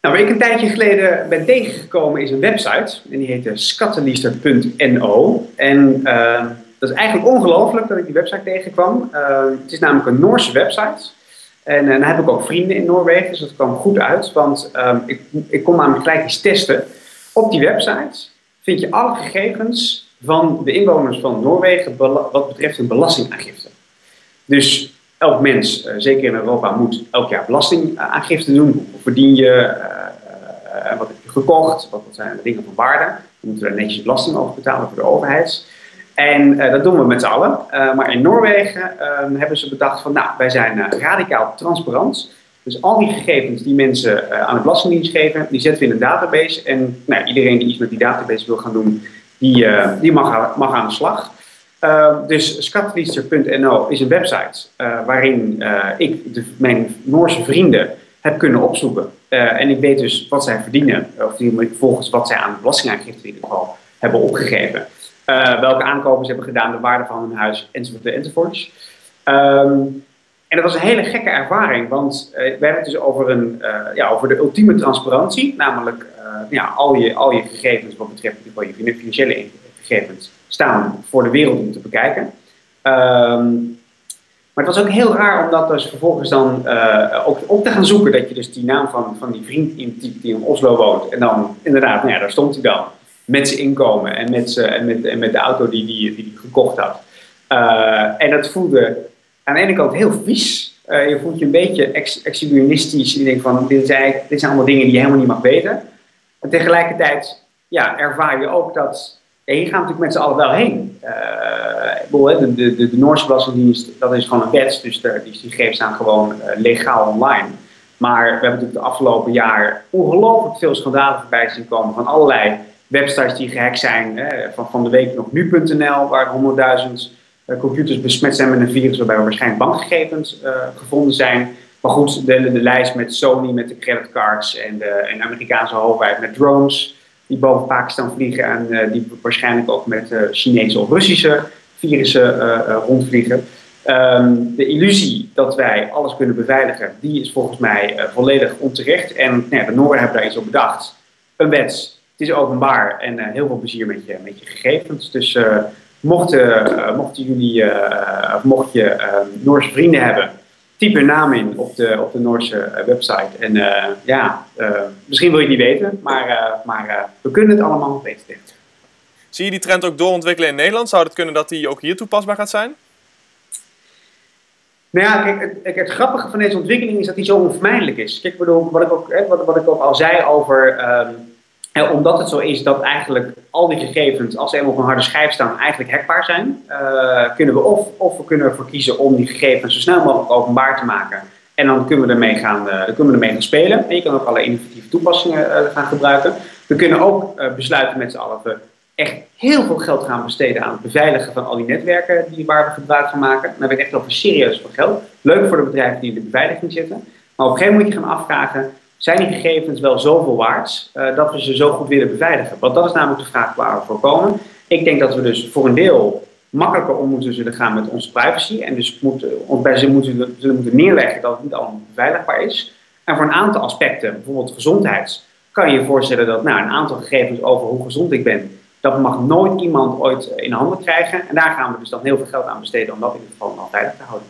Nou, waar ik een tijdje geleden ben tegengekomen is een website. En die heet skattenliester.no. En uh, dat is eigenlijk ongelooflijk dat ik die website tegenkwam. Uh, het is namelijk een Noorse website. En, en dan heb ik ook vrienden in Noorwegen, dus dat kwam goed uit. Want ik, ik kon namelijk gelijk eens testen. Op die website vind je alle gegevens van de inwoners van Noorwegen wat betreft hun belastingaangifte. Dus elk mens, zeker in Europa, moet elk jaar belastingaangifte doen. Hoeveel verdien je? Uh, wat heb je gekocht? Wat zijn de dingen van waarde? Dan moeten we daar netjes belasting over betalen voor de overheid. En uh, dat doen we met z'n allen. Uh, maar in Noorwegen uh, hebben ze bedacht van, nou, wij zijn radicaal transparant. Dus al die gegevens die mensen aan de Belastingdienst geven, die zetten we in een database. En nou, iedereen die iets met die database wil gaan doen, die, die mag, mag aan de slag. dus skatregister.no is een website waarin ik de, mijn Noorse vrienden heb kunnen opzoeken. en ik weet dus wat zij verdienen, of volgens wat zij aan de belastingaangifte in ieder geval hebben opgegeven. Uh, welke aankopen ze hebben gedaan, de waarde van hun huis, enzovoort, enzovoorts. Um, en dat was een hele gekke ervaring, want uh, we hebben het dus over, een, ja, over de ultieme transparantie, namelijk ja, al, je, al je gegevens wat betreft je financiële gegevens staan voor de wereld om te bekijken. Um, maar het was ook heel raar om dat dus vervolgens dan ook op te gaan zoeken, dat je dus die naam van, van die vriend intypt die in Oslo woont en dan inderdaad, nou ja, daar stond hij dan met zijn inkomen en met, en met, en met de auto die hij die, die gekocht had. Uh, en dat voelde aan de ene kant heel vies. Uh, je voelt je een beetje ex exhibitionistisch. Je denkt van, dit, is dit zijn allemaal dingen die je helemaal niet mag weten. En tegelijkertijd ja, ervaar je ook dat... Ja, hier gaan natuurlijk met z'n allen wel heen. Uh, de, de, de, Noorse Belastingdienst, dat is gewoon een wet. Dus die, die gegevens staan gewoon legaal online. Maar we hebben natuurlijk de afgelopen jaar ongelooflijk veel schandalen voorbij zien komen van allerlei websites die gehackt zijn. van, van de week nog nu.nl, waar 100.000 uh, computers besmet zijn met een virus, waarbij waarschijnlijk bankgegevens gevonden zijn. Maar goed, de, de, lijst met Sony, met de creditcards en de, en Amerikaanse overheid met drones die boven Pakistan vliegen en uh, die waarschijnlijk ook met Chinese of Russische virussen rondvliegen. Um, de illusie dat wij alles kunnen beveiligen, die is volgens mij volledig onterecht. En nou ja, de Noorden hebben daar iets op bedacht. Een wet het is openbaar en heel veel plezier met je, met je gegevens. Dus mochten, mochten jullie, of mocht je Noorse vrienden hebben, typ hun naam in op de, op de Noorse website. En ja, misschien wil je het niet weten, maar, maar we kunnen het allemaal nog beter tegen. Zie je die trend ook doorontwikkelen in Nederland? Zou het kunnen dat die ook hier toepasbaar gaat zijn? Nou ja, kijk, het, het, grappige van deze ontwikkeling is dat die zo onvermijdelijk is. Kijk, bedoel, wat, ik ook, wat, wat ik ook al zei over um, omdat het zo is dat eigenlijk al die gegevens, als ze helemaal op een harde schijf staan, eigenlijk hackbaar zijn, uh, kunnen we of, of we kunnen ervoor kiezen om die gegevens zo snel mogelijk openbaar te maken. En dan kunnen we ermee gaan, dan kunnen we ermee gaan spelen. En je kan ook alle innovatieve toepassingen gaan gebruiken. We kunnen ook besluiten met z'n allen dat we echt heel veel geld gaan besteden aan het beveiligen van al die netwerken die, waar we gebruik van maken. Dan hebben we echt over serieus veel geld. Leuk voor de bedrijven die in de beveiliging zitten. Maar op een gegeven moment moet je gaan afvragen, zijn die gegevens wel zoveel waard uh, dat we ze zo goed willen beveiligen? Want dat is namelijk de vraag waar we voor komen. Ik denk dat we dus voor een deel makkelijker om moeten zullen gaan met onze privacy. En dus moeten, ze moeten, moeten neerleggen dat het niet allemaal beveiligbaar is. En voor een aantal aspecten, bijvoorbeeld gezondheids, kan je je voorstellen dat nou, een aantal gegevens over hoe gezond ik ben, dat mag nooit iemand ooit in handen krijgen. En daar gaan we dus dan heel veel geld aan besteden om dat in ieder geval veilig te houden.